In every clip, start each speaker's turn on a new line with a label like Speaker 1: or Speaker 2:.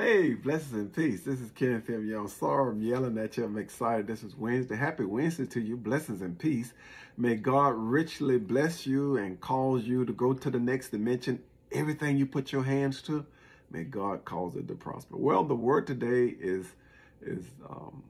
Speaker 1: Hey, blessings and peace. This is Kenneth Film. I'm sorry I'm yelling at you. I'm excited. This is Wednesday. Happy Wednesday to you. Blessings and peace. May God richly bless you and cause you to go to the next dimension. Everything you put your hands to, may God cause it to prosper. Well, the word today is is um,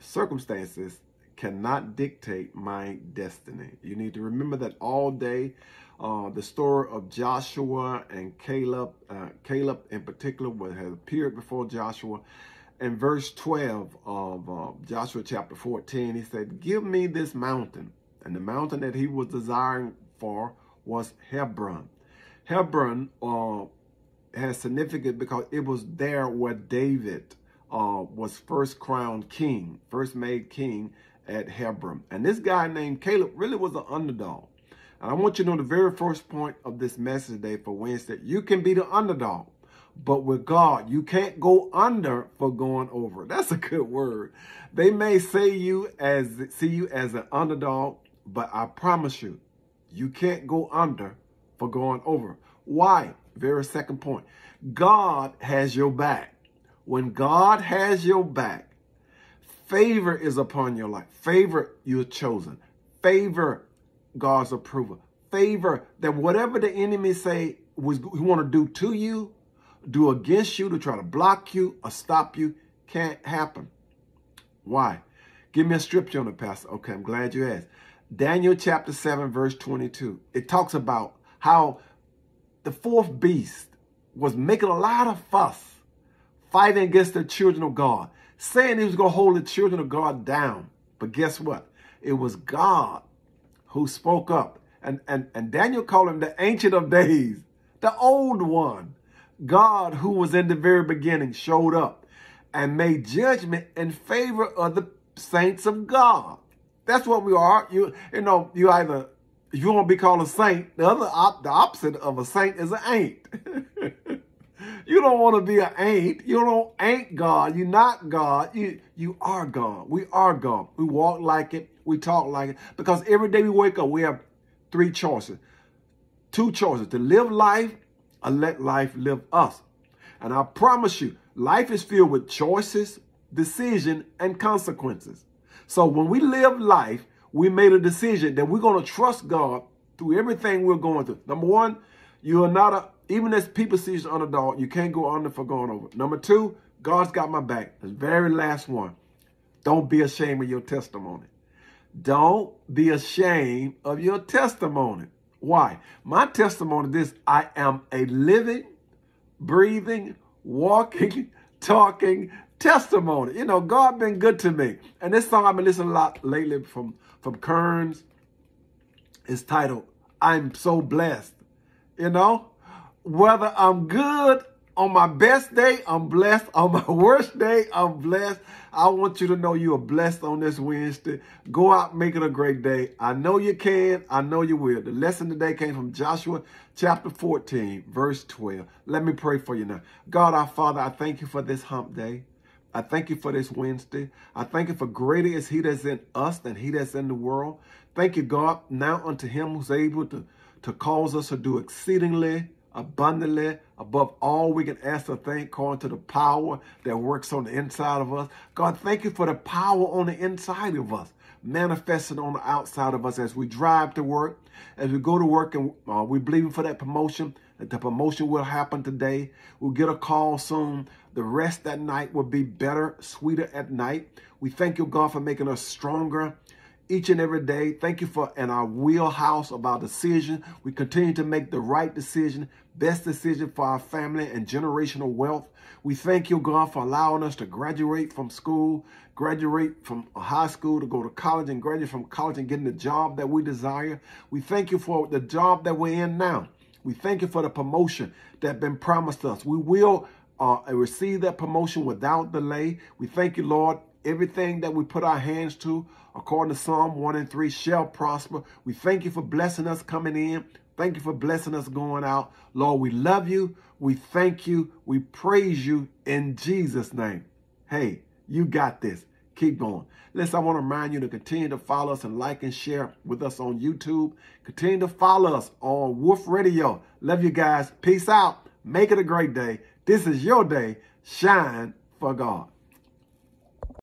Speaker 1: circumstances cannot dictate my destiny. You need to remember that all day. Uh, the story of Joshua and Caleb, uh, Caleb in particular, what has appeared before Joshua. In verse 12 of uh, Joshua chapter 14, he said, Give me this mountain. And the mountain that he was desiring for was Hebron. Hebron uh, has significance because it was there where David uh, was first crowned king, first made king at Hebron. And this guy named Caleb really was an underdog. And I want you to know the very first point of this message today for Wednesday. You can be the underdog, but with God, you can't go under for going over. That's a good word. They may say you as see you as an underdog, but I promise you, you can't go under for going over. Why? Very second point. God has your back. When God has your back, favor is upon your life. Favor, you're chosen. Favor, God's approval. Favor that whatever the enemy say was he want to do to you, do against you, to try to block you or stop you, can't happen. Why? Give me a scripture on the pastor. Okay, I'm glad you asked. Daniel chapter 7, verse 22. It talks about how the fourth beast was making a lot of fuss, fighting against the children of God, saying he was going to hold the children of God down. But guess what? It was God who spoke up. And, and, and Daniel called him the Ancient of Days, the Old One. God, who was in the very beginning, showed up and made judgment in favor of the saints of God. That's what we are. You you know, you either you want to be called a saint, the other op, the opposite of a saint is an ain't. you don't want to be an ain't. You don't ain't God. You're not God. You you are God. We are God. We walk like it. We talk like it. Because every day we wake up, we have three choices. Two choices. To live life or let life live us. And I promise you, life is filled with choices, decision, and consequences. So when we live life, we made a decision that we're going to trust God through everything we're going through. Number one, you are not a, even as people see you underdog, you can't go under for going over. Number two, God's got my back. The very last one, don't be ashamed of your testimony. Don't be ashamed of your testimony. Why? My testimony is this I am a living, breathing, walking, talking testimony. You know, God been good to me. And this song I've been listening a lot lately from, from Kearns is titled, I'm So Blessed. You know, whether I'm good on my best day, I'm blessed. On my worst day, I'm blessed. I want you to know you are blessed on this Wednesday. Go out, make it a great day. I know you can. I know you will. The lesson today came from Joshua chapter 14, verse 12. Let me pray for you now. God, our Father, I thank you for this hump day. I thank you for this Wednesday. I thank you for greater is he that's in us than he that's in the world. Thank you, God, now unto him who's able to, to cause us to do exceedingly abundantly above all we can ask or think according to the power that works on the inside of us. God, thank you for the power on the inside of us, manifested on the outside of us as we drive to work, as we go to work and uh, we're believing for that promotion, that the promotion will happen today. We'll get a call soon. The rest that night will be better, sweeter at night. We thank you, God, for making us stronger each and every day. Thank you for in our wheelhouse of our decision. We continue to make the right decision, best decision for our family and generational wealth. We thank you, God, for allowing us to graduate from school, graduate from high school to go to college and graduate from college and getting the job that we desire. We thank you for the job that we're in now. We thank you for the promotion that been promised us. We will uh, receive that promotion without delay. We thank you, Lord, Everything that we put our hands to, according to Psalm 1 and 3, shall prosper. We thank you for blessing us coming in. Thank you for blessing us going out. Lord, we love you. We thank you. We praise you in Jesus' name. Hey, you got this. Keep going. Listen, I want to remind you to continue to follow us and like and share with us on YouTube. Continue to follow us on Wolf Radio. Love you guys. Peace out. Make it a great day. This is your day. shine for God.